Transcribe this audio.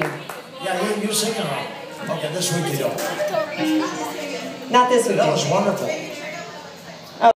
Yeah, you, you sing along. Okay, this week you don't. Not this week. That was wonderful.